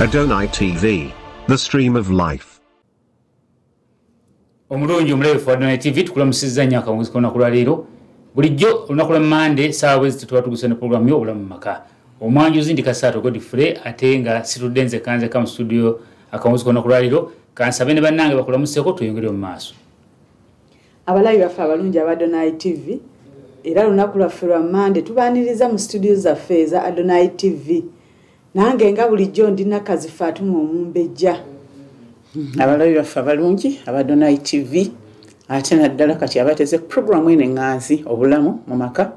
Adonai TV, the stream of life. omulungi omulebefu wa donai tv tukulamusizza nnyo akawunzi kolunaku lwaleero bulijjo olunaku lwa mande saawa bwezi tuba tugusa ne puroguramu yo obulamu mu maka. Omwanjuzi ndi kasaato godfrey ate nga situdde nze kanzeka mu studio akawunzi kolunaku lwaleero kansabe ne bannange bakulamuseko tweyongere mu maaso. Abalabi baffe abalungi aba adonai tv era lunaku lwaffe lwa mande tubaaniriza mu studio zaffe eza adonai tv nange nga bulijjo ndina kazi faatuma omumbejja. Abalabi baffe abalungi abadonai tv ate naddala kati abateze puroguramu eno eŋŋanzi obulamu mu maka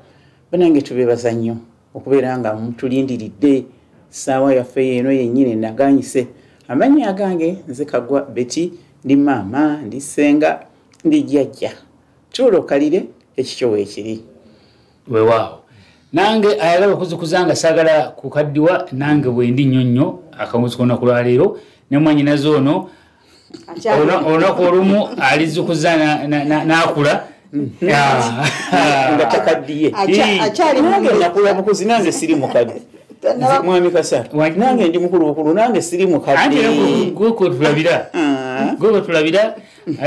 banange tubeebaza nnyo okubeera nga mutulindiridde saawa yaffe yeeno yennyini naganyise. Amannya agange nze kagwa beti ndi maama ndi senga ndi jjajja. Tuula okalire ekikyo weekiri weewaawo nange ayagala okuzikuza nga saagala kukaddiwa nange bwendi nnyo nnyo akawunzi kolunaku lwaleero. Ne mwanyinaze ono Oluna- olunaku olumu alizikuza na- na- na- n'akula. Nga takaddiye. Nange nakula bukuzi nange siri mukadde Tannaba- mwami kasatu Wa- nange ndi mukulukulu nange siri anti mukadde gwe kwetulabira Ah. gwe kwetulabira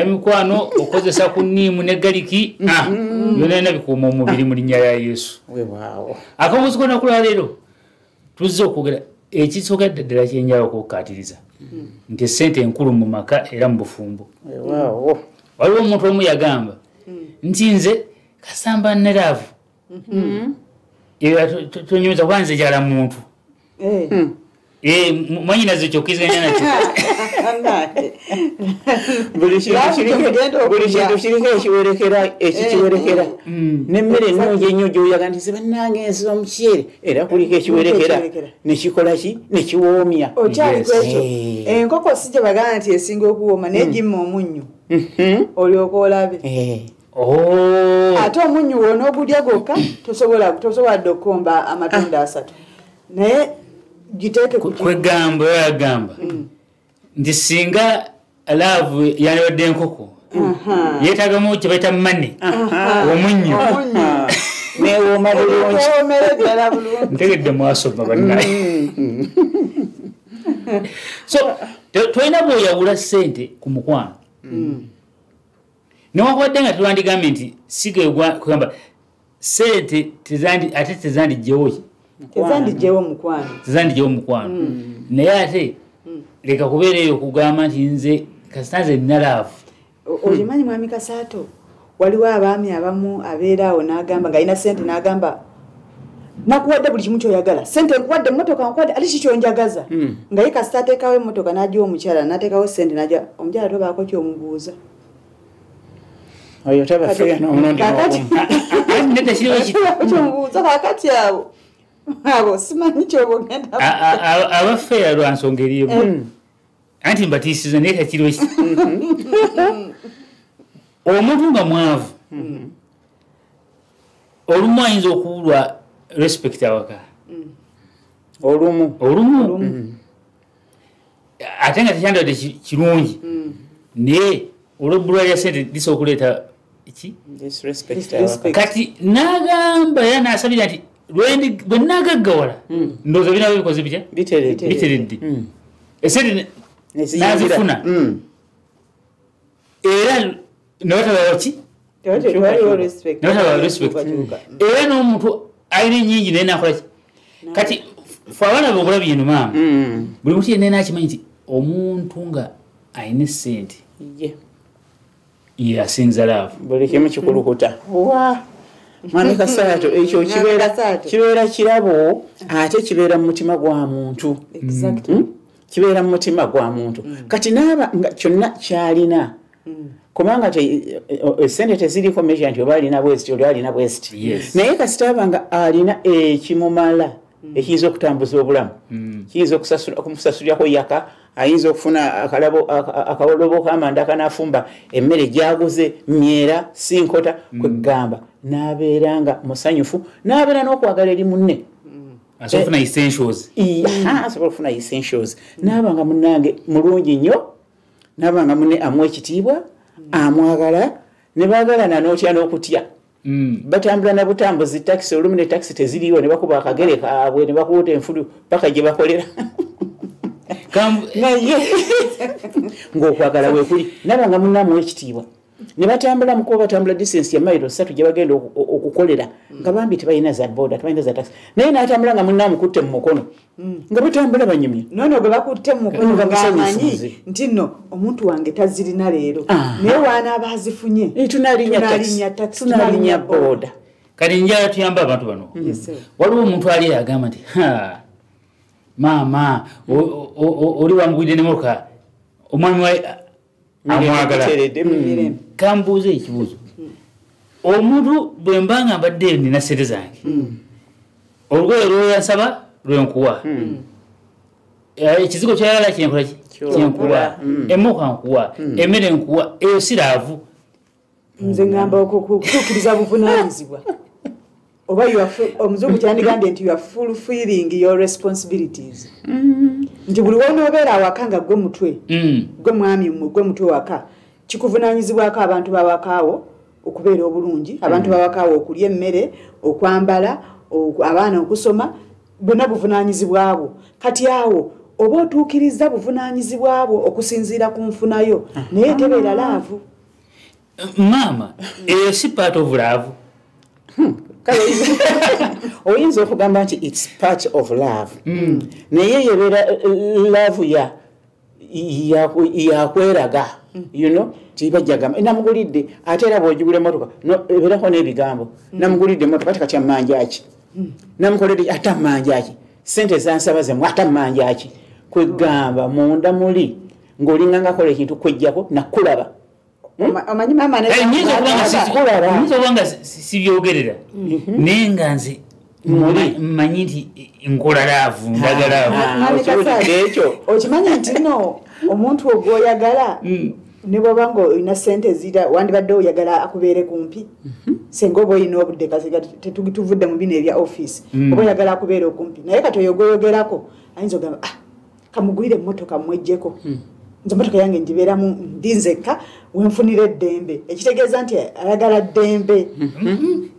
emikwano okozesa ku niimu ne galiki ah, byona yona bikuuma omubiri mu linnya lya yesu. Akawuzi kona kula leero tuzze okwogera ekisookedde ddala kyenjala okukkaatiriza nti esente enkulu mu maka era mu bufumbo. Waliwo omuntu omu yagamba nti nze kasamba neraavu tonyumiza kuba nze jala muntu. Eh, mwanyinaze kyokkiziganya nakyo buli kintu kiriko- gyogenda buli okulya. kintu kiriko ekiwerekera ekikiwerekera nemmere ennungi ennyo gyoyaga nti ze bannange ensiba omukyere era kuliko ekiwerekera ekiwerekera. nekikola ki nekiwoomya okyali Yes. kwekyo Eh. enkoko si gye bagamba nti esinga okuwooma naye gimma omunnyu Mhm. olyoka olabe Eh. Oh. ate omunnyu wona ogulya gwokka tosobola dde okukomba amatunda asatu naye kwegamba oyo yagamba nti singa laavu yandibadde enkoko Aha. yeetagamu kyebaita mane omunnyo. Newooma bulungi. Ntegedde mwasoma bannaye. So te- tolina bweyawula sente ku mukwano. Newakubadde nga tewandigambye nti sigakugamba sente ate tezandigyewo omukwano tezandigyewo mukwano. Naye ate leka kubeera eyo okugamba nti nze kasitanze nina laavu O- okimanyi mwami kasaato? Waliwo abaami abamu abeera awo n'agamba ng'alina sente n'agamba nakuwadde buli kimu kyoyagala. Sente nkuwadde emmotoka nkuwadde ate kikyonjagaza nga ye kasita ateekawo emmotoka n'agiwa omukyala n'ateekawo sente n'aja omukyala tobaako kyomubuuza. Oyo tabafeya n'omulundi kyomubuuza kakati abo abo simanyi kyobogenda A- a- a- abafeera lwa nsonga eri emu anti mbatiisiza naye kakiriwo ki? Omuntu nga mwavu olumu ayinza okubulwa respect awaka. Olumu. Olumu? Ate nga tekyandibadde ki- kirungi. Naye olwebbulwa lya sente lisobola okuleeta ki? Kati n'agamba era n'asabira nti bwe nagaggawala ndowooza biraba bikoze bitya? Biteredde biteredde Mm. esente n'azifuna. Mm. era newatabawo ki? Tewaliwo respect. Newatabawo respect era n'omuntu alina enyingi naye nakola ki? Kati fe abaana be obulabi eno maama buli muntu yenna nakimanyi nti omuntu nga alina esente ye. asinza laavu. Buli kimu kikulukuta wa mwami kasaato ekyo kibeera kirabo ate kibeera mu mutima gwa muntu. Exactly. Mm? kibeera mu mutima gwa muntu. Kati naaba nga kyonna kyalina. Kubanga te- e- esente teziriko measure nti oba alina bweziti oli alina bweziti Yes. naye kasitaaba nga alina ekimumala ekiyinza okutambuza obulamu. Kiyinza okumusasulirako yaka ayinza okufuna akawolobo kamanda akanafumba emmere gyaguze myera sinkota kwegamba n'abeera nga musanyufu n'abeera n'okwagala eri munne. Asobola okufuna essentials. Iya, asobola okufuna essentials. Naaba nga munange mulungi nnyo naaba nga munne amuwa ekitiibwa amwagala ne baagalana n'otya n'okutya. Mm. batambula na butambuzi takisi olumu ne takisi teziriiwo ne bakuba akagere kaabwe ne bakuuta enfulu paka gye bakolera ng'okwagala weekuli naba nga munamu ekitiibwa. Ne batambula mukuba batambula distance ya mairo satu gye bagenda okukolera nga bambi tebalina za boda tebalina za taxi. Naye n'atambula nga munamu kutte mu mukono. Nga batambula banyumye. Nono gwe bakutte mu mukono Nga ngaamanyi nti nno omuntu wange tazirina leero. Ah. naye waanaaba azifunye Eh, tunalinya taxi, Tunalinya boda. kati njala tuyamba abantu bano. Waliwo omuntu ali agamba nti "Ha, maama oli wangwidde nemotoka omwami wa amwagala. mm. Mirembe. kambuuze ekibuuzo. Omuntu bwe mba nga mbadde nina sente zange olugoye lweyansaba lwenkuwa Eh, ekizigo kyayagala kyenkola ki? Kyokuwa. kyenkuwa emoka nkuwa. Emmere nkuwa. Eyo siraavu. Nze ngamba okutuukiriza buvunanyizibwa oba you are full- omuzungu kyandigambye nti you are fulfilling your responsibilities. Nti buli wonoobeera awaka nga gwe mutwe Mm. gwe mwami mmwe, gwe mutwe waka kikuvunanyizibwako abantu bawakaawo okubeera obulungi abantu bawakaawo okulya emmere okwambala abaana okusoma bwonna buvunanyizibwabwo kati awo oba otuukiriza buvunanyizibwabwo okusinziira ku nfunayo naye tebeera laavu. Maama eyo si part of kale oyinza- okugamba nti its part of love. Naye yebeera love ya yakweraga you know tibajagamba namugulidde ate era bwogigula emotoka no- ebeerako n'ebigambo namugulidde emotoka ati kati amanjaki namukoledde ate amanjaki sente zansaba zemu ate amanjaki kwegamba munda muli ng'olinga ngakola ekintu kwejjako nakulaba omanyi maama Eh, nyinza okuba nga sibyogerera naye nga nze mma- mmanyi nti nkola laavu ndagalaavu Ah, Mwami okiwulidde Kasaali, ekyo? okimanyi nti no omuntu ogwoyagala ne bwoba nga olina sente ezira wandibadde oyagala akubeere kumpi? Senga oba olina obudde kasiga tetuvudde mu bino ebya offisi oba oyagala akubeere okumpi naye kati oyo gweyogerako ayinza ogamba ah kamugulire emmotoka mwejjeko nze emmotoka yange ngibeeramu ndi nzekka wenfunira eddembe. Ekitegeeza nti ayagala ddembe.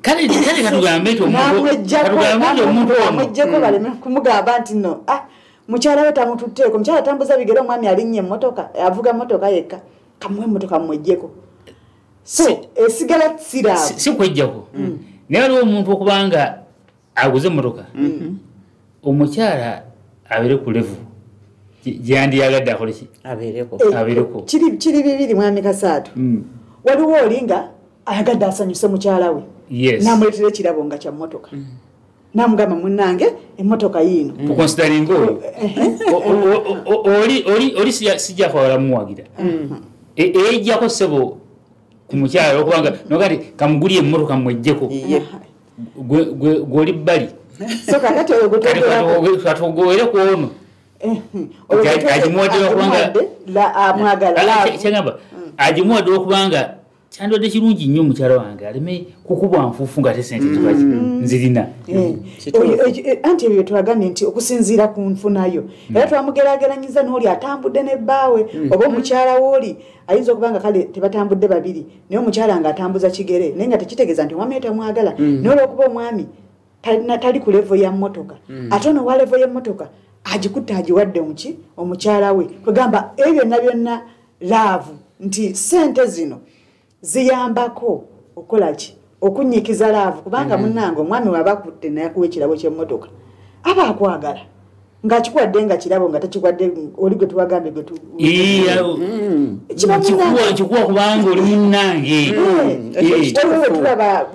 Kale kale katugambe nti omuntu- katugambe nti omuntu ono. Namwejjeko baleme kumugamba nti no ah mukyala we tamututteeko mukyala atambuza bigere omwami alinnya emmotoka avuga motoka yekka. Kamuwe emmotoka mumwejjeko so Si- esigala siraavu si si kwejjako. Naye waliwo omuntu okubanga aguze emmotoka. Omukyala abeere ku levu gyandiyagadde akole ki abeereko. Eh, kiri bibiri mwami kasaatu. Mm. waliwo oli nga ayagadde asanyuse mukyala we. Namuleetera ekirabo nga kya mmotoka. Namugamba munange emmotoka yiino. Tukonsideringa oyo O- o- o- o- oli- oli- oli sija- sijakwagala muwagira. E- ejjako sebo ku mukyala okubanga nogati kamugulye emmotoka mwejjeko. Gwoli bbali. Oyo Kati katugowere ku ono Agi- agimuwadde okubanga- amwagala laavu. kyagamba agimuwadde okubanga kyandibadde kirungi nnyo omukyala wange aleme kukubwa nfuufu nga te sente nzirina. Eh, Kituufu. oyo- oyo- eh, anti ebyo twagambye nti okusinziira ku nfunayo. Era twamugerageranyiza n'oli atambudde nebbaawe oba omukyala wooli ayinza okuba nga kale tebatambudde babiri naye omukyala nga atambuza kigere naye nga tekitegeeza nti omwami tamwagala naye olwokuba omwami tali ku levo ya mmotoka. Ate ono wa levo y'emmotoka agikutte agiwadde muki omukyala we. Kwegamba ebyo byonna byonna laavu nti sente zino ziyambako okukola ki? Okunyikiza laavu kubanga munange omwami waba akutte nayakuwa ekirabo kyemmotoka aba akwagala. Ng'akikuwadde nga kirabo nga takikwadde oli gwe tuwagambye gwe nkikuwa munange. nkikuwa kubanga oli munnange. We tulaba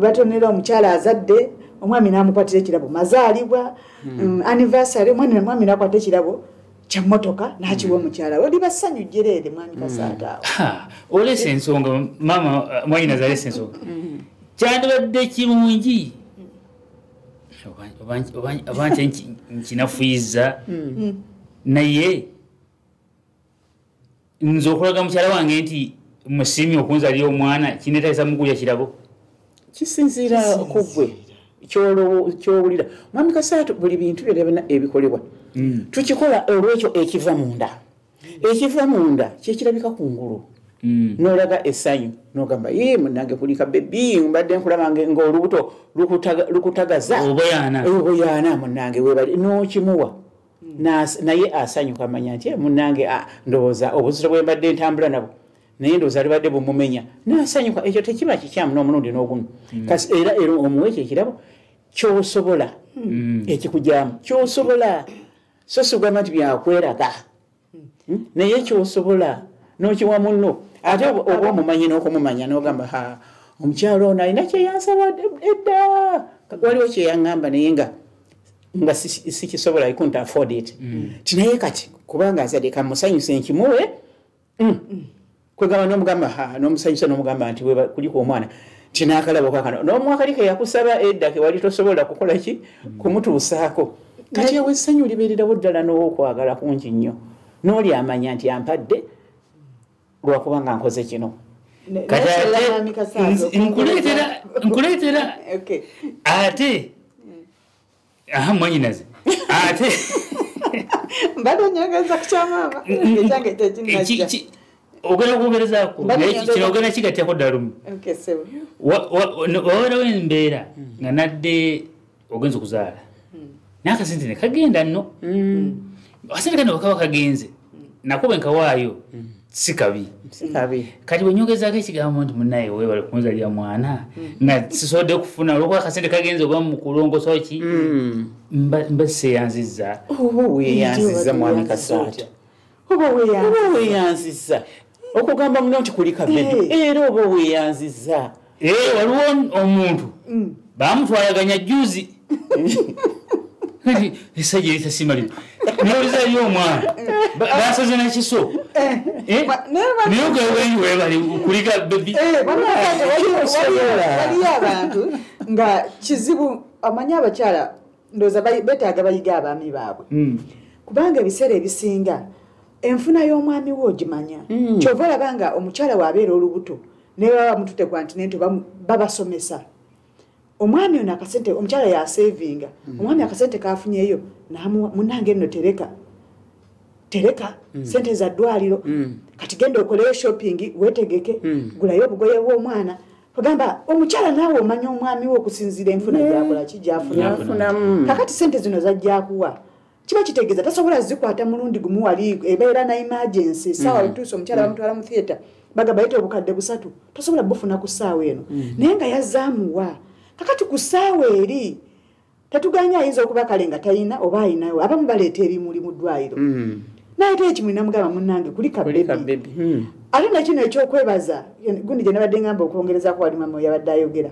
batonera omukyala azadde omwami n'amukwatira ekirabo. Mazaalibwa mm, anniversary omwami n'akwata ekirabo kyemmotoka n'akiwa omukyala. We oli bassanyu jjereere mwami kasaata. Awo ha, oleesa ensonga maama uh, mwanyina zaleesa ensonga. Kyandibadde kirungi? Oba- nti nki- nkinafuyiza naye nze okulaga mukyala wange nti musiimye okunzalira omwana kinetagisa mugulya kirabo? Kisinziira ku gwe ky'owulira. Mwami kasaatu buli bintu byona ebikolebwa tukikola olwekyo ekiva munda. Ekiva munda kyekirabika ku ngulu. Nolaga essanyu nogamba ye munange kulika bebi mbadde nkulaba lukutaga- lukutagaza. Oboyaana. munange webali nokimuwa. Nas- naye asanyuka amanya nti "Eh, munange ah, ndowooza obuzito bwe mbadde ntambula nabwo naye ndowooza libadde bumumenya. Nasanyuka ekyo tekiba kikyamu n'omulundi n'ogumu. Kasi era era omuwe ekyo ekirabo kyosobola. Ekikugyamu kyosobola. So sigamba nti byakweraga. Hmm? naye kyosobola. Nokiwa munno. Ate oba omumanyi n'okumumanya n'ogamba ha omukyalo ono alina kyeyansaba edda. Waliwo kyeyaŋŋamba naye nga nga si- sikisobola i couldn't afford it. Ti naye kati kubanga azadde kamusanyusa enkimuwe mm. kwegamba nomugamba ha nomusanyusa nomugamba nti kuliko omwana tinakalabo kakano nomwakali ke yakusaba edda ke wali tosobola kukola ki? Kumutuusaako. Kati ewe essanyu libeererawo ddala n'owokwagala kungi nnyo. N'oli amanya nti ampadde lwakuba nga nkoze kino. Kati ate nkuleetera ate aha mwanyinaze ate mbadde onyongeza ku kyamaama. Ekyange ki- tekinajja ki- ogenda nyongeza- kino ogenda kigatyako ddala lumu? Okay, sebo. wabeerawo embeera nga nadde ogenza okuzaala. N'akasente ne kagenda nno. Akasente kano bakaba kagenze. Nakuba enkawaayo si kabi. Kati bwenyongezaako ekigambo nti munaye webale kunzalira mwana nga sisobodde kufuna olwokuba akasente kagenze oba mukulongosa ki? Mba seeyanziza oba weeyanziza mwami kasaato oba weeyanziza okugamba muno nti kuli kabebi era oba weeyanziza ee waliwo omuntu bamutwalaganya juzi esajja eritasima lino nolizaliyo omwana. Ba- basaze nakiso Eh? Naye ogewenyi webali kulika bebi Eh, waliyo- abantu nga kizibu amanyi abakyala ndowooza betaaga bayiga abaami baabwe. Kubanga ebiseera ebisinga enfuna y'omwami we ogimanya. Kyova olaba nga omukyala waabeera olubuto naye baba bamutute ku antinento bamu- babasomesa. Omwami ono akasente omukyala yasevinga omwami akasente kafunyeyo namuwa munange nno tereka. Tereka sente za ddwaliro. Kati genda okoleyo shopping wetegeke gulayo obugoye bw'omwana. Ogamba omukyala naawe omanya omwami we okusinziira enfuna gyakolaki gyafuna yafunamu kakati sente zino zajjakuwa kiba kitegeeza tasobola zikwata mulundi gumu wali ebeera na emergency saawa lutuusa omukyala bamutwala mu theatre bagamba yete obukadde busatu tosobola bufuna ku ssaawa eno. Naye nga yazaamuwa. Kakati ku ssaawa eri tetuganya ayinza okuba kale nga talina oba ayinayo abamu baleeta ebimuli mu ddwaliro. Naye te ekimuli namugamba munange kuli kabebi kabebi ate nakino ekyokwebaza gundi gye nabadde ngamba okwongerezako wali mama yabadde ayogera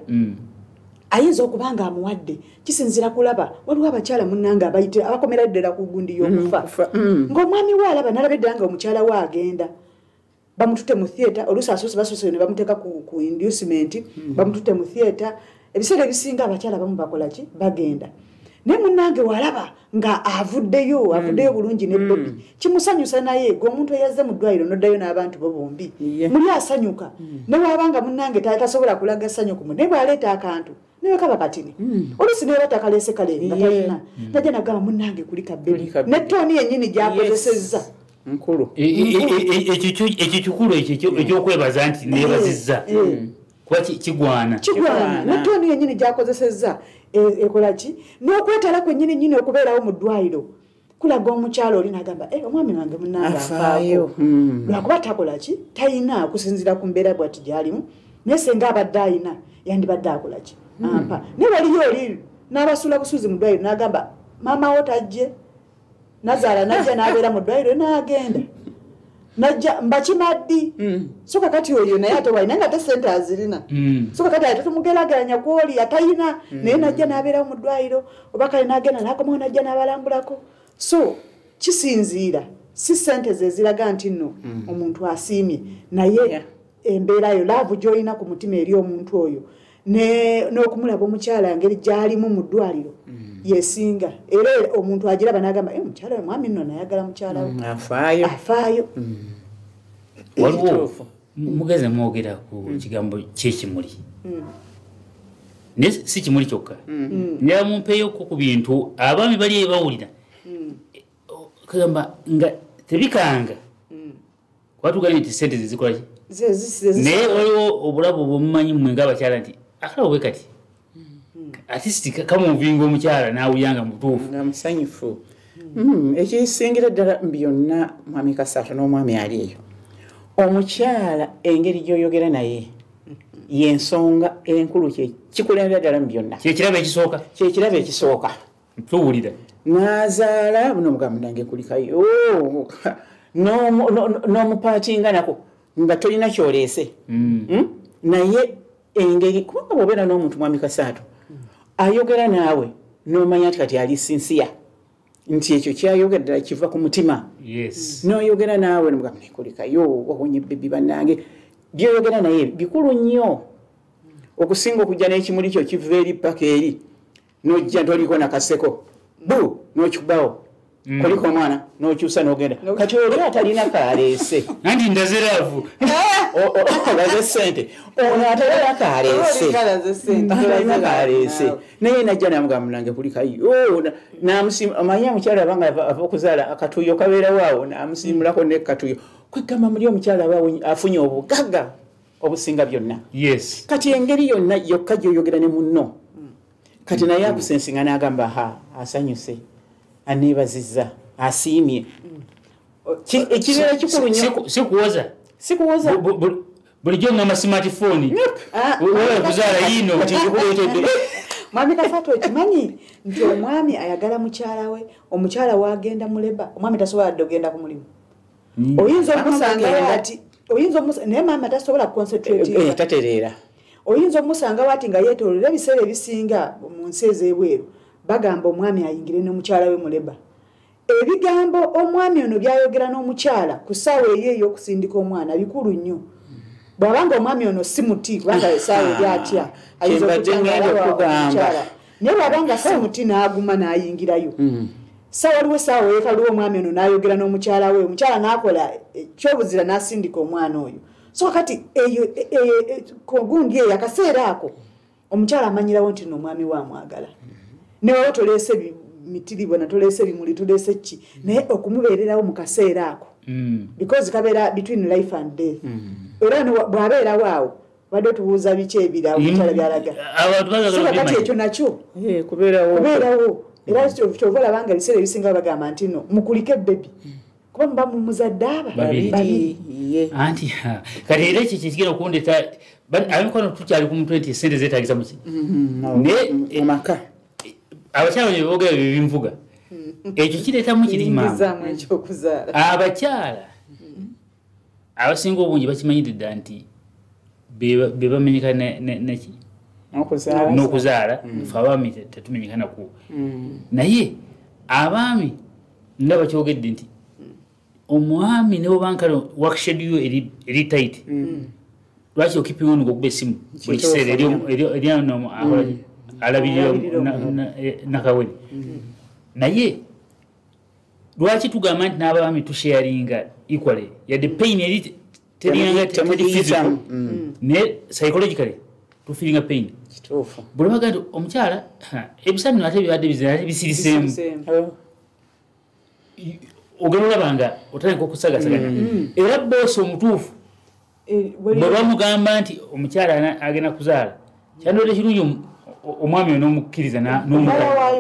ayinza okuba nga amuwadde kisinzira kulaba waliwo abakyala munange abayitira abakomera ddala ku gundi y'okufa. Kufa, mm. ng'omwami we alaba nalaba eddala nga omukyala we agenda bamutute mu theatre oluusi asoose basoose ne bamuteeka ku, inducement bamutute mu theatre ebiseera ebisinga abakyala bamu bakola ki? Bagenda. Naye munange walaba nga avuddeyo avuddeyo bulungi ne bobi kimusanyusa naye gwe omuntu eyazze mu ddwaliro noddayo n'abantu bo bombi. Muli asanyuka. Ne bwabanga munange ta- tasobola kulaga ssanyu ku mu naye bwaleeta akantu naye kaba katini. Oluusi naye batakaleese kale nga talina najja nagamba munange kuli Kuli kabebi kabebi. ne tooni yennyini gyakozesezza. Nkulu. E- e- e- e- ekyo kyo- ekyo kikulu ekyo- ekyokwebaza nti nebazizza kuba ki- kigwana. Kigwana. Kigwana. ne tooni yennyini gyakozesezza e- ekola ki? N'okwetala kwennyini nyini okubeerawo mu ddwaliro kulaga omukyalo oli nagamba "Eh, omwami wange munange Afaayo. lwakuba takola ki? Talina okusinziira ku mbeera bwati gyalimu. Naye senga abadde ayina yandibadde akola ki ampa naye waliyo oli? N'abasula busuzi mu ddwaliro n'agamba maama wo tajje. Nazaala najja n'abeera mu ddwaliro n'agenda. Najja mbakimaddi so kakati oyo naye ate walina nga te sente azirina. Mm. so kakati ate tumugeraganya gwoli atayina naye najja n'abeerawo mu ddwaliro oba kale n'agenda n'akomawo najja n'abalambulako. So kisinziira si sente ze ziraga nti nno omuntu asiimye. Naye Yeah. embeerayo laavu gy'olina ku mutima eri omuntu oyo ne- n'okumulaba omukyala ngeri gy'alimu mu ddwaliro yesinga era omuntu agiraba n'agamba "Eh, omukyala we mwami nno nayagala mukyala we. Afaayo. Afaayo. Waliwo Ekituufu. mu- mugeze mwogera ku kigambo kyekimuli naye si kimuli kyokka. Njala mumpeyoko ku bintu abaami bali bawulira. Kagamba nga tebikanga. Kuba tugambye nti sente zezikolaki Ze- zi- zi- naye waliwo obulabu bwemumanyi mmwe ngaabakyala nti akala bwe kati? Atisiti kamuvinga omukyala nawulira nga mutuufu. Nga musanyufu. Mm, ekisingira ddala byonna mwami kasaato n'omwami ali eyo omukyala engeri gy'oyogera naye yensonga enkulu kikulembera ddala mu byonna kyekirabo ekisooka? Kyekirabo ekisooka. Tuwulira. N'azaala nomugambo nange kulikayo. N'omu- no- no- n'omupaatinga nako nga tolina kyoleese. Mm? naye engeri kubanga bwobeera n'omuntu mwami kasaato ayogera naawe n'omanya nti kati ali sinsiya nti ekyo kyayogera ddala kiva ku mutima. Noyogera naawe nekolekayo wawonye bebi bannange. Byoyogera naye bikulu nnyo. Okusinga okujja n'ekimuli kyo kiva eri paka eri nojja toliko nakaseko bu nokikubawo koliko omwana nokyusa nogenda. Kati oli atalina kaleese. Nanti ndaziraavu olaze sente ono atalina kaleese. Olikalaze sente, atalina olaze kaleese. naawe. naye najja namugamba nange kulikayo namusimanya mukyala abanga ava okuzaala akatuyo kabeerawaawo namusimulako nekatuyo kwegamba muli omukyala abawe afunye obugaga obusinga byonna. Yes. Kati engeri yonna yokka gyoyogera ne munno. Kati naye akusensinga n'agamba ha asanyuse aneebazizza asiimye. Ki- ekibeera kikulu Siku- sikuwoza. Sikuwoza. Bu- bu- bu- bulijjo ngamba smartphone Ah, wewe kuzaala yino kati nzikuleetedde mwami kasato okimanyi nti omwami ayagala mukyala we omukyala wagenda muleba omwami tasobola dde ogenda ku mulimu? Oyinza omusangawo Agenda. ati oyinza naye maama tasobola Eh, concentrate tatereera. Oyinza omusangawo ati nga yeetoolola ebiseera ebisinga mu nsi ez'ebweru bagamba omwami ayingire ne mukyala we muleba. Ebigambo omwami ono byayogera n'omukyala ku ssaawa eri ey'okusindika omwana bikulu nnyo. Bw'abanga omwami ono si muti kubanga essaawa eri atya ayinza omukyala. naye bw'abanga si muti n'aguma n'ayingirayo. Sa waliwo essaawa yeekaliwo omwami ono n'ayogera n'omukyala we omukyala n'akola ekyobuzira n'asindika omwana oyo. So kati eyo kogundi eyo akaseera ako omukyala amanyirawo nti n'omwami we amwagala newawo toleese bi- mitiribona toleese bimuli toleese ki? Naye okumubeererawo mu kaseera ako. Mm. because kabeera between life and death. Era no- bw'abeerawo awo badde tubuuza biki ebira omukyala byalaga. So kakati ekyo nakyo. Kubeerawo. Era kyova olabanga ebiseera ebisinga bagamba nti no mukulike bebi kuba muba mumuzadde aba anti ha, kati era ekyo kikigera okundeta abemikono tukyali ku mutwe nti esente zetagisa muki Ne- mu maka abakyala bye boogera bye bimvuga. Ekyo kireetamu kirima ingizaamu ekyokuzaala. Abakyala abasinga obungi bakimanyire dda nti be bamenyeka ne- ne- neki n'okuzaala. N'okuzaala. Fe abaami te- tetumenyekanaku naye abaami nga bakyogedde nti omwami ne bwebankale workshedule eri tight. Lwaki okipinga ono gokuba esimu? Buli Kituufu, alabirira Alabirira na- omuntu. na- eh, nakawere naye lwaki tugamba nti n'abaami tusharinga equally. Yadde pain eri teriyanga Temugiyitamu. naye psychologically tufiringa pain. Buli baga nti omukyala ha, ebisa bino ate bibadde bizira ate bisiriseemu ogenda olabanga otandika okusagasagana era boosi omutuufu bwe- bamugamba nti omukyala agenda kuzaala kyandole kirungi omwami ono omukkiriza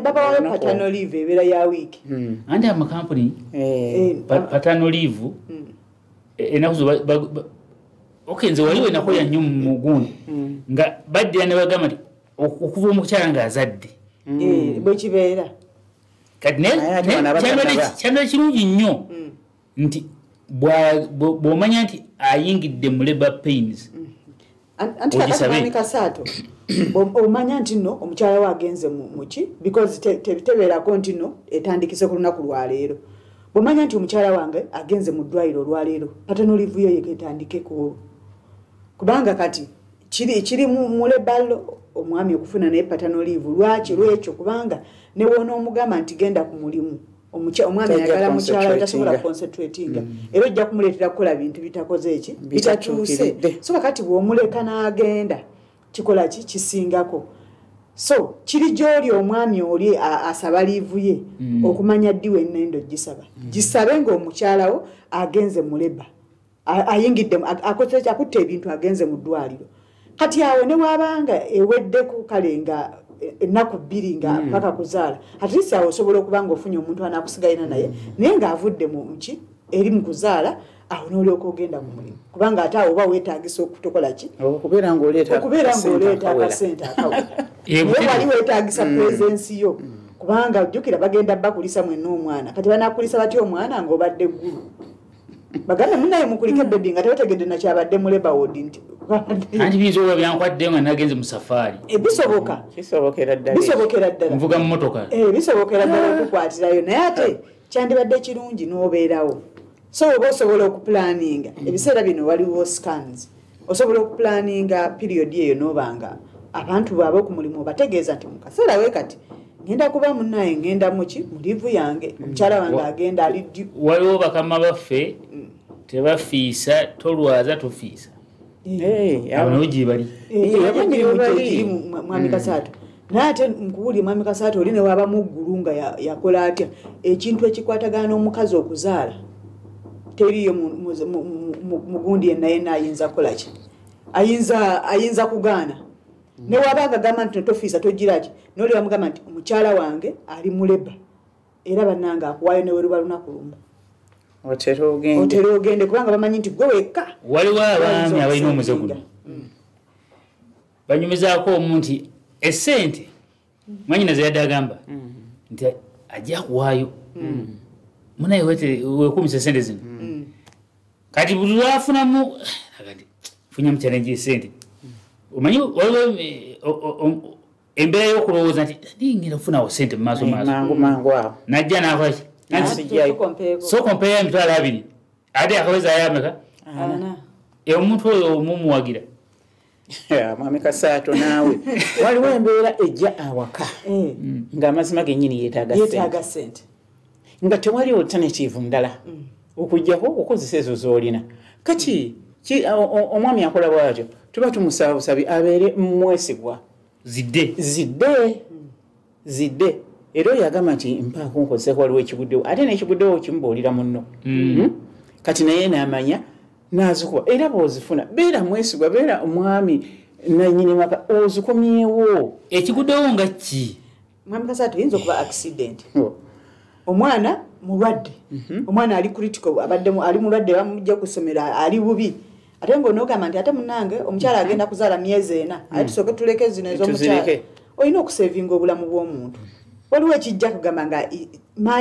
babawayo patano leave ebeera ya wiiki. Anti amakampuni Eh, Eh, pa- patano leave e- enaku zo ba- ba- ba- ok nze waliwo enakolera nnyo mu mugundi nga baddira ne bagamba nti ok- okuva omukyala ng'azadde. Eh, bwe kibeera. Kati kyandole kirungi nnyo nti bw'omanya nti ayingidde mu labor pains anti kakati Ogisabe. mwami kasaato o- omanya nti no omukyala we agenze mu- muki because te- te- tebeerako nti no etandikise ku lunaku lwaleero bwomanya nti omukyala wange agenze mu ddwaliro olwaleero patanolivu yo yeketandikeko olwo. Kubanga kati kiri kiri mu lebalo omwami okufuna naye patanolivu lwaki lwekyo? Kubanga ne wonoomugamba nti genda ku mulimu omwami ayagala mukyala tasobola concentratinga. concentratinga era ojja kumuleetera kukola bintu bitakoze eki? Bitatuuse. So kakati bw'omuleka n'agenda kikola ki? Kisingako. So kiri gy'oli omwami oli asaba liivu ye okumanya ddi wennendo gisaba gisabe ng'omukyalawo agenze ayingidde mu- a- akoze- akutte ebintu agenze mu ddwaliro. Kati awo ne wabanga eweddeku kale nga ennaku bbiri nga paka kuzaala. Atlist awo osobola okuba nga ofunye omuntu anakusigalina naye naye ng'avudde mu ki eri mu kuzaala awo n'olyoka ogenda ku mulimu. Kubanga ate awo oba weetagisa okutokola ki? Okubeera ng'oleeta akawera. akasente akawera Eh, naye wali weetagisa purezensi yo. Kubanga jjukira bagenda bakulisa mwenna omwana. Kati banakulisa batya omwana ng'obadde eggulu baganda munaye mukulika ebebi nga tebategedde nakyabadde mu lebawodi nti anti biyinza oba byankwadde nga nagenze mu safaari Eh, bisoboka. Ddala. Bisobokera ddala. Nvuga mu motoka Eh, bisobokera ddala okukwatirayo. Naye ate kyandibadde kirungi n'obeerawo. So oba osobola okupulaninga ebiseera bino waliwo scans. Osobola okupulaninga piriyodi eyo n'obanga abantu baabe ku mulimu obategeeza nti mukaseera we kati ngenda kuba munaye ngenda muki mu livu yange. Omukyala wange Wa- agenda ali ddu waliwo bakama baffe tebafiisa tolwaza tofiisa abo nabo gye bali. Ate emirimu bali. gyegiri mu- mu- mwami kasaato. Naye ate nkuwulire mwami kasaato oli ne waba muggulu nga ya- yakola atya? Ekintu ekikwatagana n'omukazi okuzaala teriyo mu- mu- mu- mu- mu- mugundi yenna yenna ayinza kukolaki ayinza ayinza kugaana? Ne waba agagamba nti tofiisa togiraki noli bamugamba nti omukyala wange ali muleba. Era bannange akuwaayo newe luba lunaku lumu otera ogende otera ogende kubanga bamanyi nti gwe wekka. Waliwo abaami abalina omuze guno banyumizaako omu nti esente mwanyina zeyadde agamba nti ajja kuwaayo. Munaye wekumisa esente zino. Kati buli lwafunamu funyamu challenge esente omanyi waliwo eh, o- o- o- embeera y'okulowooza nti ndingenda kufunawo sente mu maaso maaso. Najja nakolaki Nasi- Sijjayo. Tukompeeko. so kompeya emitwalo abiri ate akaweza ayameka Ana. omuntu oyo omumuwagira kasaato naawe waliwo embeera ejja awaka. Eh, ng'amazima gennyini yeetaaga sente. nga tewali alternative ndala. Okugjako okukozesa ezo z'olina kati omwami akola bwatyo tuba tumusaba busabi abeere mwesigwa zidde. Zidde. Zidde era oyo agamba nti mpaako nkozeseko waliwo ekiguddewo ate n'ekiguddewo kimubuulira munno. Mm? kati naye n'amanya n'azikuba era bw'ozifuna beera mwesigwa beera omwami nanyini maka ozikomyewo. Ekiguddewo nga ki? Mwami kasatu yinza okuba accident. Omwana mulwadde. Omwana ali critical abadde mu- ali mulwadde bamujja ku ssomero ali bubi. Ate ngaonaogamba nti ate munange omukyala agenda kuzaala myezi ena aye tusooke tuleke zino ez'omukyala. Olina okusevinga obulamu bw'omuntu waliwo ekijja kugamba nga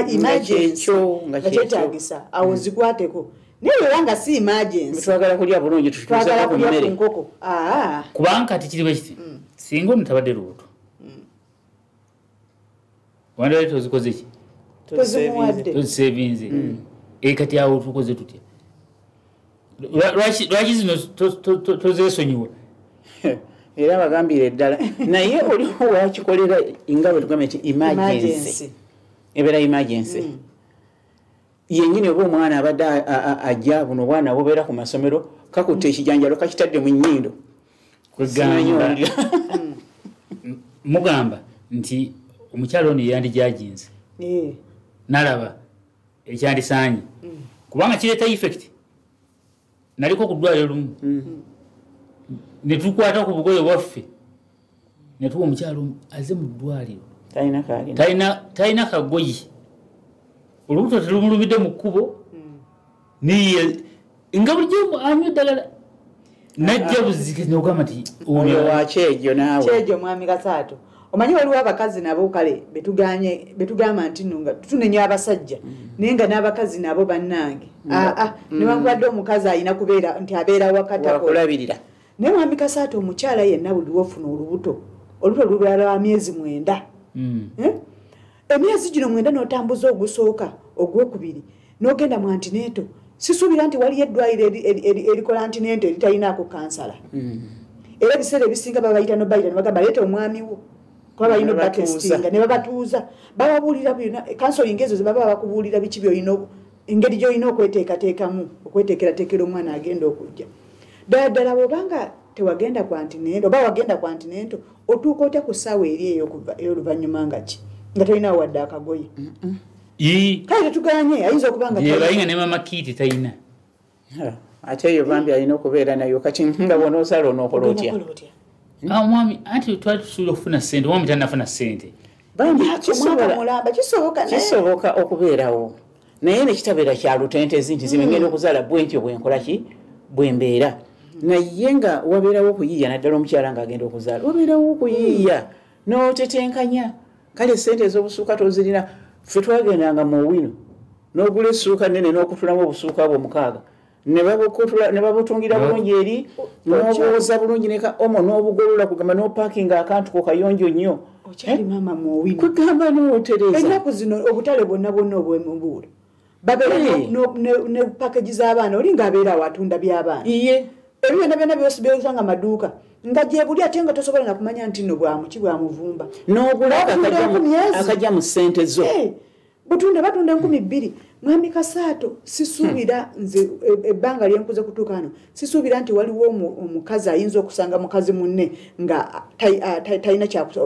emergency nga kyetagisa awo zikwateko. Naye era nga si emergency. Twagala kulya bulungi twagala kulya ku nkoko. Aa kubanga kati kiriwe kiti. Singa ono tabadde lubuto. Wandale tozikoze ki? Tozisevinze. E kati awo tukoze tutya? Lwa- lwaki zino to- to- to- tozesonyiwa era bagambire ddala. Naye oliwo wakikolera nga bwe tugambye nti emergency? Ebeera emergency. Yenyini oba omwana abadde a- a- a- ajja buno obwana bubeera ku masomero kakutta ekijanjalo kakitadde mu nnyindo. Mugamba nti omukyala ono yandijajinze Eh. nalaba ekyandisaanye. Kubanga kireeta effect. Naliko ku ddwaliro lumu netukwata ku bugoye bwaffe. Netuwa omukyala omu aze mu ddwaliro. Talina kagoyi. Olubuto telumulumidde mu kkubo. Niye nga bulijjo anywa eddagala najja buzike nogamba nti oyo oyo wakyejo naawe. Kyejo mwami kasaato omanyi waliwo abakazi nabo kale betuganye betugamba nti nno nga tunenya abasajja. Naye nga n'abakazi nabo bannange. Aa newankubadde omukazi alina kubeera nti abeera wakatako wakulabirira naye mwami kasaato omukyala yenna buli lwofuna olubuto olubuto lulala lwa myezi mwenda. Mm. Eh? emyezi gino mwenda n'otambuza ogusooka ogwokubiri n'ogenda mu antineeto sisuubira nti waliyo eddwaliro eri- eri- eri- erikola antineeto eritalinaako kansala. Era ebiseera ebisinga babayita nobayita nebagamba leeta omwami wo. Kuba balina obatestinga ne babatuuza. Bababuulira byonna kansolinga ezo zebaba bakubuulira biki byolina engeri gyolina okweteekateekamu okweteekerateekera omwana agenda okujja ddala ddala bwobanga tewagenda ku antineento oba wagenda ku antineento otuuka otya ku ssaawa eri ey'oluvannyuma nga ki? Nga tolinawo wadde akagoye. Kale tetuganye ayinza okuba nga gye bayinga ne mama kiiti talina ate eyo bambi alina okubeera nayo kati nga bwonoosala onookola otya? Otya? Ah, omwami anti twali tusuubira okufuna sente omwami tanafuna sente bambi kisoboka okubeerawo. Naye nekitabeera kya lutentezi nti zimengenda okuzaala bwentyo bwenkolaki bwembeera naye nga wabeerawo okuyiiya naddala omukyala ng'agenda okuzaala wabeerawo okuyiiya n'otetenkanya. Kale sente ez'obusuuka tozirina ffe twagendanga mu owino n'ogula essuuka nene n'okutulamu obusuuka bwo mukaaga ne babutungira bulungi eri n'obwoza bulungi neka omo n'obugolola kugamba n'opaakinga akantu ko kayonjo nnyo. Okyali maama muowino kwegamba n'otereza ennaku zino obutale bwonna bwonna obwemubuulo babeera no- ne- pakeji z'abaana oli ngaabeera awo atunda by'abaana. Iye ebyo byonna byonna byosi byosanga maduuka. Nga gyebuli ate nga tosobola nakumanya nti nno bwamuki bwamuvumba n'ogula ako Batunda akajja mu- ssente zo. Eh, butunda batunda enkumi bbiri. Mwami kasaato sisuubira nze e- ebbanga lyenkuze kutuuka ano sisuubira nti waliwo omu- omukazi ayinza okusanga mukazi munne nga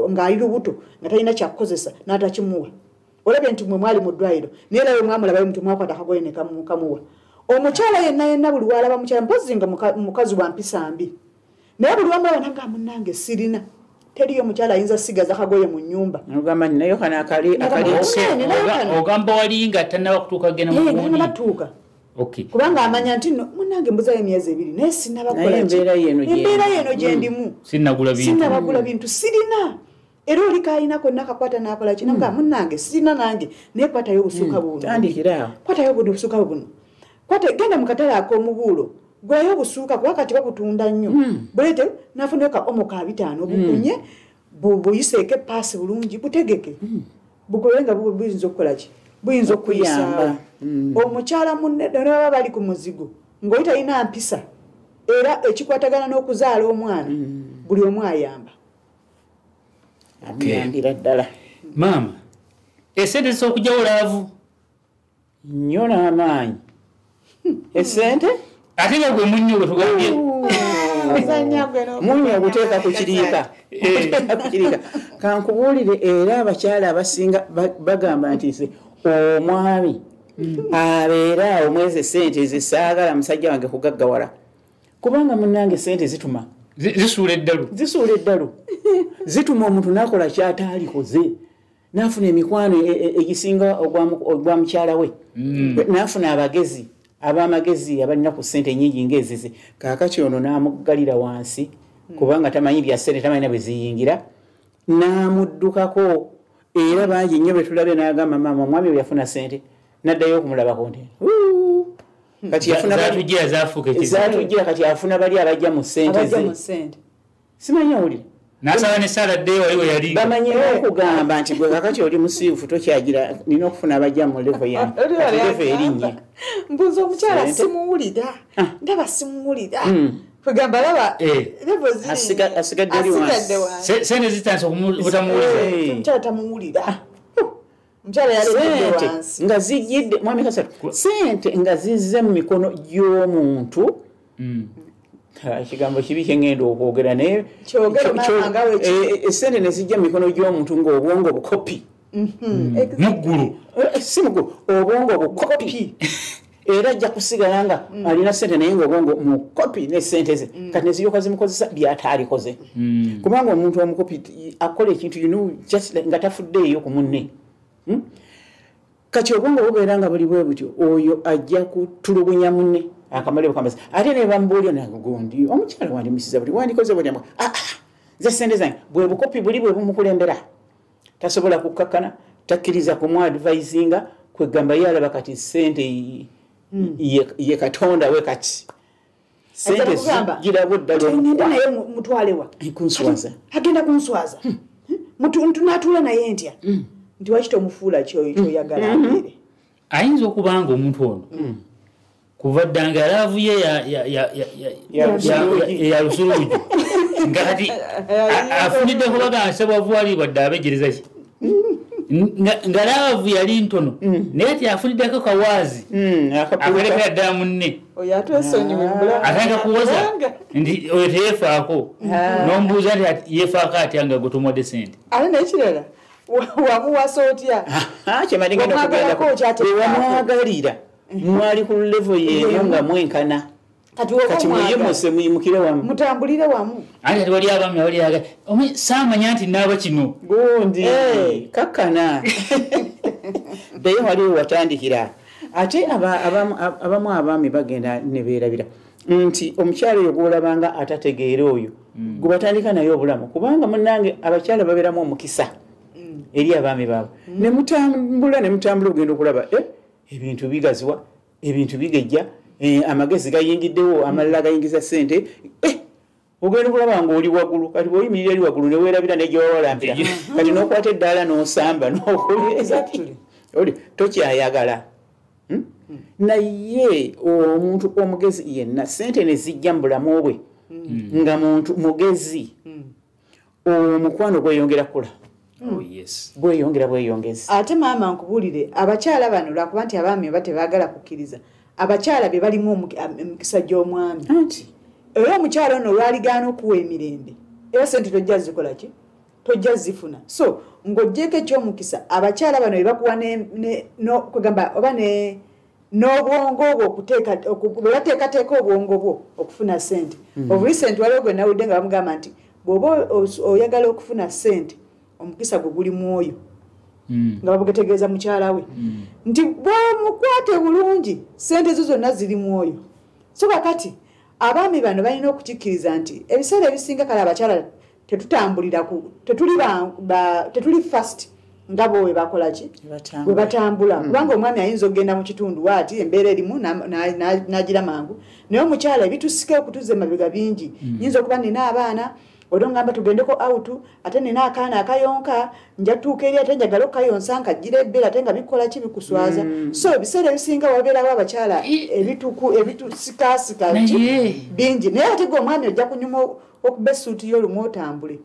ng'ali lubuto nga talina kyakukozesa n'atakimuwa. Olabye nti mwe mwali mu ddwaliro naye lawe mwamulabayo nti mwakwata akagoye ne kamu- kamuwa omukyala yenna yenna buli walaba mukyala mpozi nga muka- mukazi wa mpisa mbi naye buli wamulaba nanga munange sirina teriyo mukyala ayinza sigaza kagoye mu nyumba ogamba nayo kano akali akali Naye, Ose- naye oga- kano. ogamba wali nga tanaba kutuuka kgenda naye mugundi batuuka. Okay kubanga amanya nti no munange mbuzayo emyezi ebiri naye Naye sinabakola embeera yeno gyendimu sinagula bintu. Sinabagula bintu sirina. Era oli kalina konna kakwata nakola kinaga munange sirina nange. Naye kwatayo obusuuka buno. Tandikiraawo kwatayo buno obusuuka buno genda mu katale ak'omubuulo gulayo obusuuka kuba kati babutunda nnyo. Bulete nafunayo ka omo ka bitaano bukunye bu- buyiseeko epaasi bulungi butegeke. Bugole nga bu- buyinza okukola ki? Buyinza okuyamba. Omukyala munne nababa bali ku muzigo ng'oli talina mpisa era ekikwatagana n'okuzaala omwana buli omu ayamba. Amuyambira ddala. Maama esente zisa okugyawo laavu nnyo n'amaanyi esente? Ate nga gwe munnyo gwe tugambye munyi oguteeka ku kiriika. Oguteeka ku kiriika. Kankubuulire era abakyala abasinga ba- bagamba nti nze omwami abeere awo mwezi esente ezisaagala musajja wange kugaggawala. Kubanga munnange esente zituma. Zi- zisuula eddalu. Zisuula eddalu. Zituma omuntu nakola kyataalikoze. Nafuna emikwano e- e- egisinga ogwa mu- ogwa mukyala we. Nafuna abagezi abamagezi abalina ku sente nyingi ngaezize kakati ono namuggalira wansi kubanga tamanyi bya sente tamanyina bwe ziyingira namuddukako. Era bangi nnyo betulabe nagamba maama omwami we yafuna sente naddayo okumulabako nti kati yafuna bali- zatugira zafuuka ekizibu. ezatujira kati afuna bali abajja mu sente abajja ze ssente. Simanyi owulire nasaba ne saala dde wali we yali. Bamanyire okugamba nti gwe kakati oli musiifu tokyagira nina okufuna abajja mu levo yange Oli wali levo agamba. erinye mbuuza omukyala Sente. simuwulira Ah. ndaba simuwulira kwegamba laba Eh. levo asigadde sente zitandise butamuwuliza Eh. omukyala tamuwulira. Wansi. Nga zijjidde mwami kasatu sente nga zizze mu mikono gy'omuntu Ah, ekigambo kibi kyengenda okwogera naye Kyogere kyo- maama kyo- nga bwe kiri. eh, eh, sente ne zijja mu mikono gy'omuntu ng'obwongo bukopi muggulu. Eh, si mugu obwongo bukopi era ajja kusigala nga alina sente naye nga obwongo mukopi nesente ze. Kati neziryoka zimukozesa byataalikoze. Kubanga omuntu omukopi akola ekintu you know, just like nga tafuddeeyo ku munne. Hmm? kati obwongo bubeera nga buli bwe butyo oyo ajja kutulugunya munne akamale bukambaza ate ne bamubuulya nagondi omukyala wandimisiza buli wandikoze buli ah, ah, ze sente zange bwe bukopi buli bwe bumukulembera. Tasobola kukakkana takkiriza kumwadvisinga kwegamba ye alaba kati sente ye- katonda we kati. Sente zigirabo ddala ngende omukwa- naye mu- mutwalewa Kunswaza. Agenda kunswaza Mutu- natuula naye ntya? Nti wakita omufuula kyoyo kyoyagala abeere? Ayinza okuba nga omuntu ono kuva ddanga laavu ye ya- ya- ya- ya- ya- Ya Lusuluugi. ya- ya lusuluugi nga kati afunidde kubaga nsebwavuwalibwa dde abegereza ki? Nga nga laavu yali ntono. Naye ati afuniddeko kawaazi. Mm, akalekera ddala munne atandika kuwoza. Nti oyo teyefaako. Nombuuza nti yefaako atya nga gwe tomwadde sente ate nekirala wamuwasa otya? Ah. Bwe wamwagalira mwali ku levo yeeyo nga mwenkana. Kati mweyimuse muyimukire wamu. Mutambulire wamu. Ate ati wali abaami abali aga? Omanyi saamanya nti naaba kino. Gundi. Eh. kakkana. Beyo waliwo watandikira. Ate aba- abamu abamu abaami bagenda ne beerabira nti omukyala oyo gwolabanga atategeera oyo gwe batandika naye obulamu. Kubanga munange abakyala babeeramu omukisa eri abaami baabwe. Ne mutambula ne mutambula ogenda okulaba "Eh, ebintu bigaziwa ebintu bigejja eh, amagezi gayingiddewo amalala gayingiza sente Eh, ogenda okulaba ngaoli waggulu kati bweoyimirira eri waggulu neweerabira negyewawalamira kati nokwata eddaala n'osamba tokyayagala. Hmm? naye omuntu omugezi yenna sente nezijja mu bulamu bwe. Nga muntu mugezi omukwano gweyongera kula Oh, yes. gweyongera bweyongezi ate maama nkubuulire abakyala bano lwakuba nti abaami oba tebaagala kukkiriza abakyala be balimu emikisa gy'omwami. Anti? Era omukyala ono olwaligaana okuwa emirembe era sente tojja zikola ki? Tojja zifuna. So ng'oggyeko ekyomukisa abakyala bano bwe bakuwa ne- ne- no- kwegamba oba ne n'obwongo bwo okuteeka oku- bwe bateekateeka obwongo bwo okufuna sente obuli sente waliwo gwe nawudde nga bamugamba nti bw'oba oyagala okufuna sente omukisa gwe guli mu oyo Mm. nga babugetegeeza mukyala we. Nti bwomukwate bulungi sente zo zonna ziri mu oyo so kakati abaami bano balina okukikkiriza nti ebiseera ebisinga kale abakyala tetutambulira ku tetuli ba- ba- tetuli fast nga bo we bakola ki? Batambula. batambula. Kubanga omwami ayinza okugenda mu kitundu waati embeera erimu na- na- na- n'agira mangu. Naye omukyala ebitusika okutuza emabega bingi. Nyinza okuba nina abaana olwo ngamba tugendeko autu ate nina akaana akayonka njatuuka eri ate njagala okukayonsa nkagira ebbeera ate nga bikola ki bikuswaza. So ebiseera ebisinga wabeerawo abakyala ebituku ebitusikasika ki? Naye. bingi. Naye ate gwe omwami ojja kunyuma okuba esuuti y'olumu otambule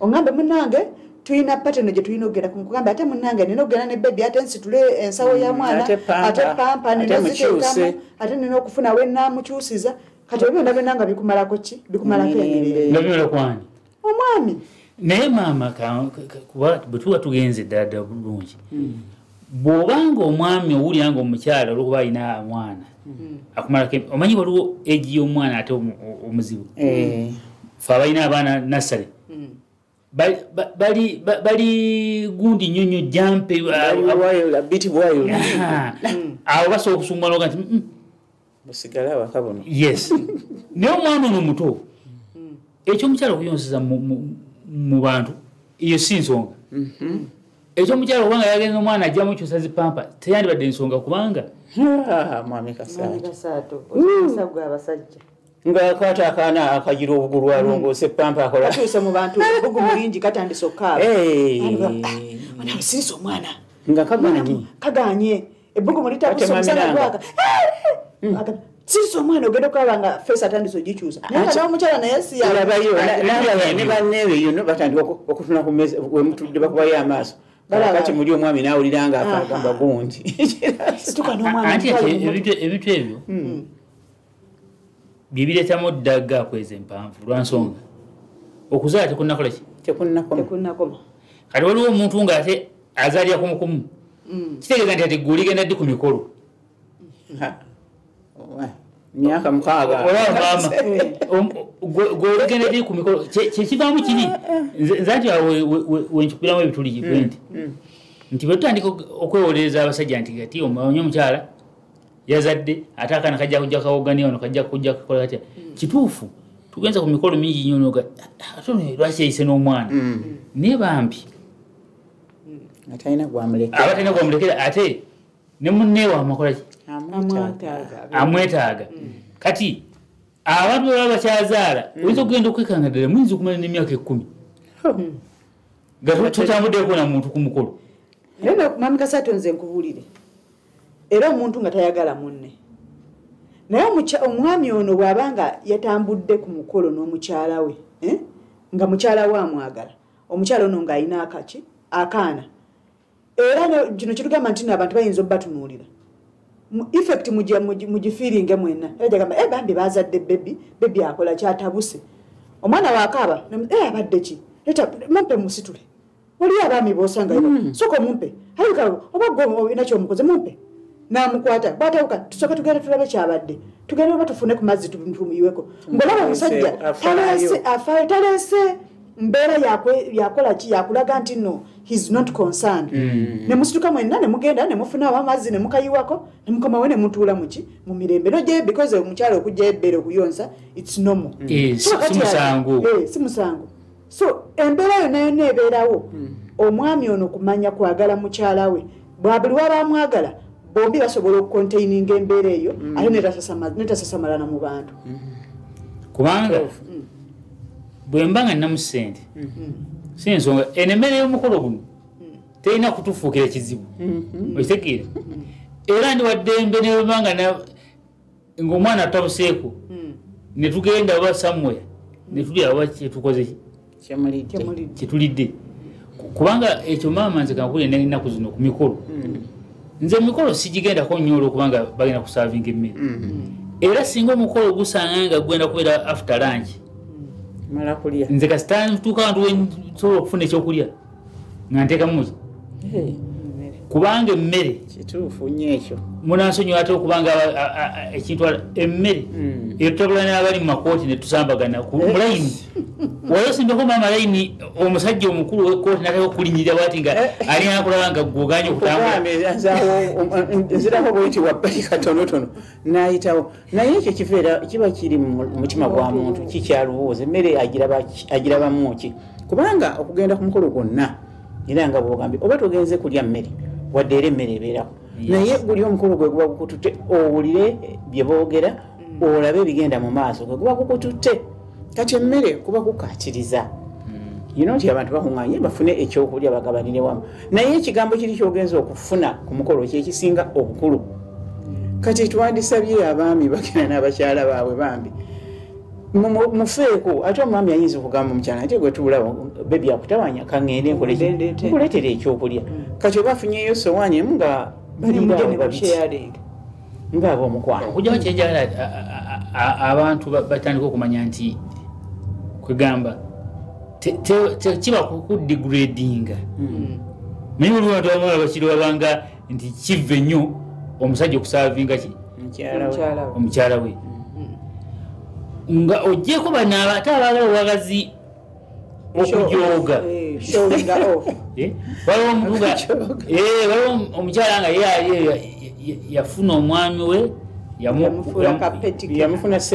oŋambe munange tulina pateno gye tulina okugenda kumukugambe ate munange nina okugenda ne bebi ate nsitule ensawo ya mwana ate pampa, nina ziteekamu ate nina okufuna wenaamukyusiza kati ebyo byonna byonna nga bikumalako ki? Bikumalako Emirembe. emirembe nga byola kwani? Omwami? Naye maama bwe tuba tugenze ddala ddala bulungi. Bw'obanga omwami owulira nga omukyala olwokuba alina mwana akumalako em- omanyi waliwo egi y'omwana ate omuzibu? Eh, fe abalina abaana bali ba- bali ba- bali gundi nyonyo jampe awo basobola okusumbwanoga nti "Mm, busigale awaka buno yes. Naye omwana ono muto ekyomukyala okuyonseza mu- bantu eyo si nsonga. Ekyomukyala kubanga yagenza omwana ajja mukyusa zipampa teyandibadde ensonga kubanga. Ah, mwami kasaato. Abasajja ngaakwata akaana akagira obugulu alongoose pampa akola. Batuuse mu bantu bugu mulingi katandise okukaaba Eh, sirisa omwana. Nga kaganye. Ebbugumu Ate litabusa mami omusana gwaka sirisa omwana ogenda okulaba nga feesi atandise ogikyusa. Naye nga namukyala naye si olabayo nabaya ne banneewe yono batandika oku- okutuna ku meza wemutudde bakubayo amaaso. Kati muli omwami nawulira nga Aha. akagamba gundi ate ebintu- ebyo byebireetamu ddaga kweza empanvu lwansonga okuzaala tekunakola ki? Tekunnakoma kati waliwo omuntu ngaate azaalira kumukumu kitegeeza nti ati gwe oligenda ddi ku mikolo myaka mukaaga. Olaba maama om- gwe- gwe oligenda ddi ku mikolo Kye- kyekivaamu kiri nze anti awo we- we- we- wenkikubiramu ebituli bwe nti. Nti bwe tutandika ok- okwewolereza abasajja nti kati omanyi omukyala yazadde ate akaana kajja kujja kawogania ono kajja kujja kukola katya? Kituufu. Tugenza ku mikolo mingi nnyo noga ate ono lwaki yayise n'omwana? Naye bambi. Atalina gwamuleka abatalina gwamulekera. Ate ne munneewe amakola ki amwetaaga. Amwetaaga. Kati abantu baba bakyazaala oyinza okugenda okwekanga ddala muyinza okumala n'emyaka ekkumi? Nga tutambuddeko na muntu ku mukolo. Naye na- mami kasaato nze nkubuulire. Era omuntu nga tayagala munne. Naye omwami ono bw'abanga yatambudde ku mukolo n'omukyala we eh, nga mukyala we amwagala. Omukyala ono ng'alina akaki akaana. Era kino kitugamba nti no abantu bayinza obbatunuulira effect mugi- mugi- mugifiiringe mwenna era jagamba e bambi bazadde bebi bebi akola kyatabuse omwana wakaaba e abadde ki? Leta mumpe musitule. Waliyo abaami bosanga soka mumpe alika oba gwe olina kyomukoze mumpe. Namukwata. Bwatawuka tusooke tugenda tulabe kyabadde. Tugende oba tufune ku mazzi tu- tumuyiweko ngaolaba omusajja Afaayo. taleese afaayo taleese mbeera yakwe- yakola ki? Yakulaga nti no hes not concerned. Nemusituka mwenna nemugenda nemufunawo amazzi nemukayiwako nemukomawo nemutuula muki mu mirembe. Noje because omukyala okujjayo ebbeere okuyonsa its normal Eh, si- si musango. Eh, si musango. So embeera yonna yonna ebeerawo omwami ono kumanya kwagala mukyala we bwabuli wabamwagala bombi basobola okukontaininga embeera eyo ate netasasama- netasasamalana mu bantu. Kubanga bwe mba nga nnamu sente si ensonga eno emmere y'omukolo guno terina kutufuukira kizibu. Okitegeera era ndi waddembe nebanga ngaomwana atabuseeko netugenda oba somewhere netulya oba kyetukoze kyemulidde Kyemulidde. kyetulidde Ku- kubanga ekyo maama nze kankuli enaku zino ku mikolo. Nze emikolo sigigendako nnyo olwokubanga bagenda kusavinga emmere. Era singa omukolo gusanga nga gwenda kubeera after lunch mala kulya nze kasitatuuka wantu wensobola okufuna ekyokulya. Nga nteekamuki Eh, kubanga emmere kituufu nnyo ekyo. munansonyiwa ate okubanga ekintu emmere. Mm. etutabula n'abali mu makooti netusambagana ku mulayini wayosimbeko maama layini omusajja omukulu wekooti nataka okulinyirira bwati nga alina akulaba nga gwoganye okutambula. Kugambe nzirako bwenti wabbali katonotono nayitawo. Naye ekyo kibeera kiba kiri mu mutima gwa muntu kikyaluwooza emmere agiraba ki- agirabamu ki kubanga okugenda ku mukolo gwonna era nga bwogambye oba togenze kulya mmere wadde era emmere ebeerako naye guli omukolo gwe guba gukututte owulire bye boogera olabe ebigenda mu maaso gwe guba gukututte kati emmere kuba kukakiriza yino nti abantu bakuŋŋanye bafune ekyokulya bagabanire wamu. Naye ekigambo kiri kyogenza okufuna ku mukolo kyekisinga obukulu. Kati twandisabye abaami bagenda n'abakyala baabwe bambi mufeeko ate omwami ayinza okugamba omukyala ate gwe tuulawo bebi akutawanya kaŋŋende Ndeete. nkuleetera ekyokulya. Kati oba afunyeyo sowaani emu nga busharing ngaabomukwano okujjako kyenjagala a- a- a- abantu ba- batandika okumanya nti kwegamba kiba kudegradinga naye waliwo abantu abamu abakiri babanga nti kiva ennyo omusajja we. Omukyala we nga ogyeko bano aba- ate abaagala obwagazi okujooga. Eh, Eh, waliwo eh, omukyala nga yafuna omwami we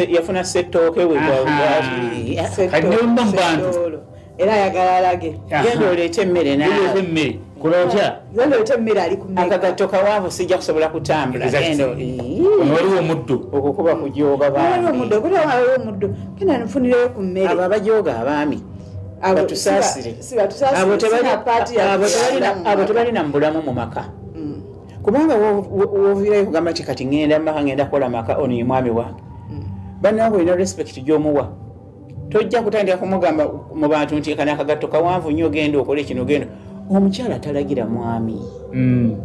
yafuna settooke we Aha. gwa- Kati ne bwe mu bantu. Era ayagala alage. Aha. genda oleete emmere Genda naawe oleete emmere genda ali ku akagatto kawanvu sijja kusobola kutambula. Genda waliwo omuddo. okwo kuba kujooga kuta waliwo omuddo genda nfunireyo ku mmere. Abo abajooga abaami Abo tebalina- mu bulamu mu maka. Mm. kubanga wo- wo- woviirayo kugamba ti kati ŋŋenda maka ŋŋenda kukola maka ono ye mwami wange bannange olina respect gy'omuwa tojja kutandika kumugamba mu bantu nti kana akagatto kawanvu nnyo ogenda okole kino genda omukyala talagira mwami Mm.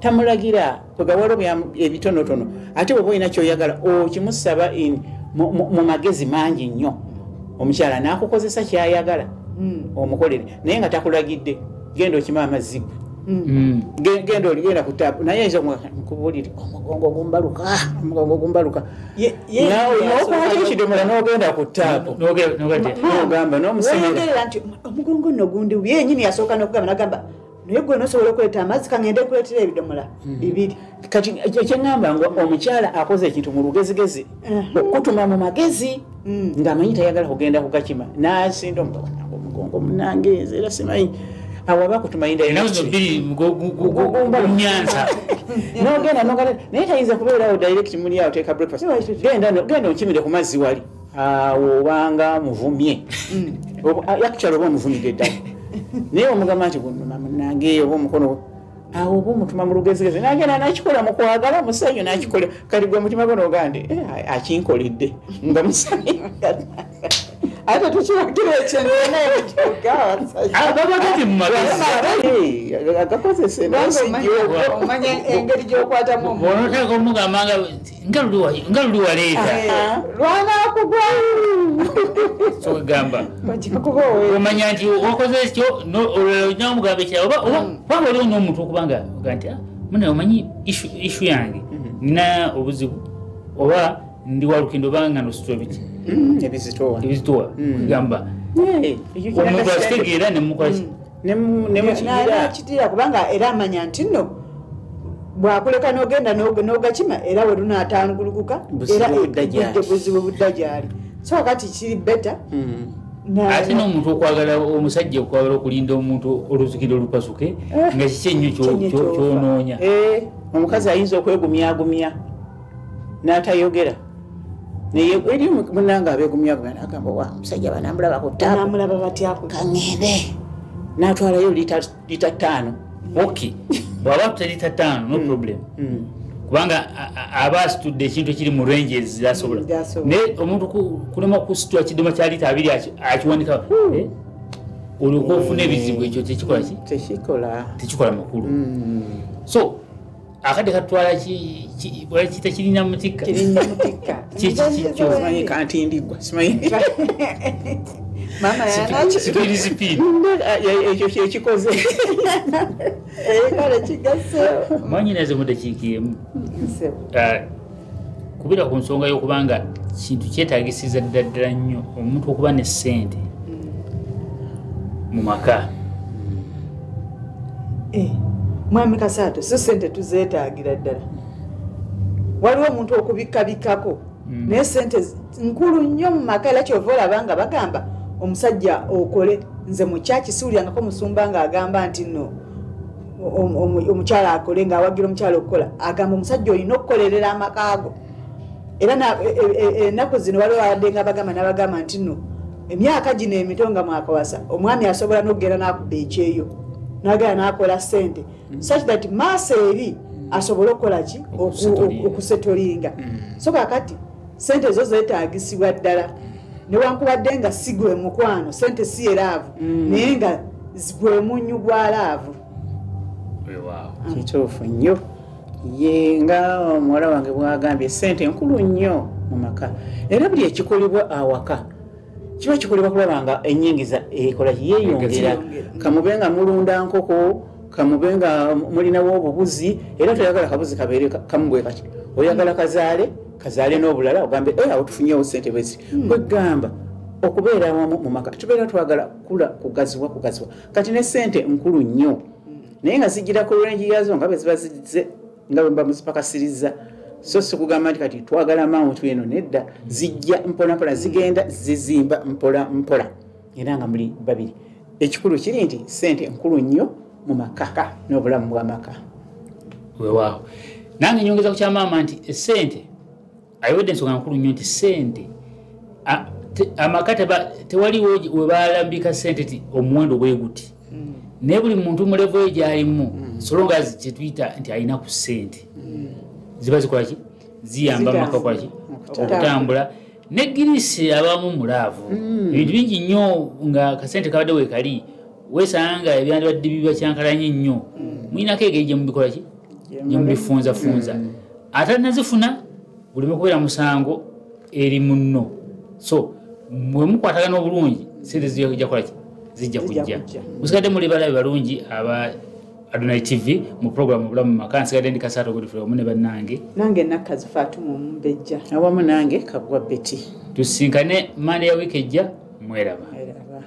tamulagira kwegawalo ebitonotono ate bweba olina kyoyagala okimusaba mu- magezi mangi nnyo omukyala nakukozesa kyayagala Mm. omukolere naye nga takulagidde genda okima amazzi gwe. Ge- genda oligenda ku taapu naye ayinza nkubulire omugongo gumbaluka omugongo gumbaluka. Nokwata ekidomola n'ogenda ku taapu te. nogamba n'omusemera weyogerera nti omugongo nno gundi yenyini yasooka nokugamba nagamba naye gwe nosobola okuleeta amazzi kaŋŋende kuleetera ebidomola bibiri. Kati kyeŋŋamba nga omukyala akoze ekintu mu lugezigezi okutuma mu magezi Mm. ng'amanyi tayagala kugenda kugakima nasinda omugongo munange nze era simanyi awo aba kutumayinda ennaku zino bbiri gu- gu- gu- gu- gu- nyanza. Nogenda naye tayinza kubeerawo direct muli awo teeka breakfast. Genda onkimire ku mazzi wali. Awo obanga muvumye. Actually oba omuvumidde ddala naye omugamba nti gunuma munange oba omukono awo oba omutuma mu lugezigezi nagenda nakikola mukwagala musanyu nakikola. Kati gwe mutima gwe nogande akinkoledde nga musanyu ate tukiragira ekyenaye mukyogawasajja Ah, baba gati mu magezi agakozese omanya engeri gyokwatamu omuntu bonoteeka omugamba nga luli waleeta owe omanya nti wakoze ekyo no- olala olina omugamba ekirala oba waliwo n'omuntu okubanga oga nti "Ah, mune omanyi issue yange nina obuzibu oba ndi walukendo oba nga nositula biki? Mm, ebizitowa ebizitowa kugamba. Eh, omuntu akitegeera nemukolaki ne mu- ne mukigira nakitira kubanga era amanya nti nno bwakuleka nogenda nog- nogakima era we lunaatangulukuka Buzibu era budde buzibu budda gyali. So kati kiri beta Mm. ate n'omuntu okwagala omusajja okwagala okulinda omuntu oluzukiro olupasuke nga kiki ennyo kyonoonya. Eh, omukazi ayinza okwegumyagumya n'atayogera eri munanga abegumyagumya nagamba wa musajja banamulaba ku taapu namulaba batyaku kaŋŋende n'atwalayo lita lita ttaano. Ok bwaba tutalita ttaano no problem. kubanga a- a- aba asitudde ekintu ekiri mu zasobola. Mm, zasobola. naye omuntu ku- kulema kusitula kidoma kya lita abiri aki- akiwanika eh, olyoka ofuna ebizibu ekyo tekikola ki? Tekikola. Tekikola makulu. So akadde katwala ki- ki- bakiyita kirina mutikka kantindigwa ekyo kyekikoze kale kigaseewo manyi naze mudakiika emu. Ah, kubira ku nsonga y'okubanga kintu kyetagisiza ddala ddala nnyo omuntu okuba ne ssente mu maka. Eh, mwami kasaato so sente tuzeetagira ddala. Waliwo omuntu okubikkabikako naye sente nkulu nnyo mu maka era kyova olaba nga bagamba omusajja okole nze mukyakisuulyangako musumba ng'agamba nti nno omu- omu- omukyala akole ng'awagira omukyala okukola. Agamba omusajja olina okukolerera amaka go era e- e- e- ennaku zino waliwo abadde nga bagamba n'abagamba nti nno emyaka gino emito nga mwakawasa omwami asobola n'okugenda n'akuba ekyeyo nagenda n'akola sente such that maaso eri asobole okukola ki? Oku- Okusetolinga. okusetolinga. So kakati sente zo zeetagisibwa ddala. Newankubadde nga si gwe mukwano sente si eraavu naye nga gwe munyu gwa laavu. Kituufu nnyo. Ye nga omuwala wange bwagambye sente nkulu nnyo mu maka. Era buli ekikolebwa awaka kiba kikolebwa kulaba nga enyingiza ekola yeeyongera Yeeyongera. kamube nga mulunda nkoko kamube nga mulinawo obubuzi era toyagala kabuzi kabeere ka- kamu bwe kati oyagala kazaale kazaale n'obulala ogambe "Eh, awo tufunyewo sente bwezi kwegamba okubeera awamu mu maka tubeera twagala kula kugaziwa kugaziwa kati ne sente nkulu nnyo. Naye nga zigira ku lwenji yazo nga bwe ziba zize nga bwe mba muzipakasiriza so sikugamba nti kati twagala amawuntu eno nedda zijja mpolampola zigenda zizimba mpola mpola. Era nga muli babiri. Ekikulu kiri nti sente nkulu nnyo mu maka n'obulamu bw'amaka wewaawo nange nyongeza ku kyamaama nti esente ayobedde ensonga nkulu nnyo nti sente amaka tewaliwo webalambika sente ti omuwendo bwe guti. Naye buli muntu mulevo ye gyalimu solonga kyetuyita nti alina ku sente ziba zikolaki ziyamba amaka kolaki Okutambula. ne girisi abamu mulaavu ebintu bingi nnyo nga kasente kabadde wekali wesanga ebyandibadde biba kyankalanye nnyo. Mwinako egeri gyemubikolaki gyemubifunzafunza ate nazifuna buleme kubeera musango eri munno. So bwemukwatagana obulungi sente zijja kolaki zijja kujja. musigadde muli balabe balungi aba adonai tv mu programu obulamu mu maka. Nsigadde ndi kasaato godfrey omu ne bannange. Nange nakkazi faatuma omumbejja. Awamu nange kabwa beti tusinkane mande ya wiiki ejja mweraba. Eraba.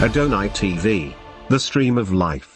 Adonai TV, the stream of life.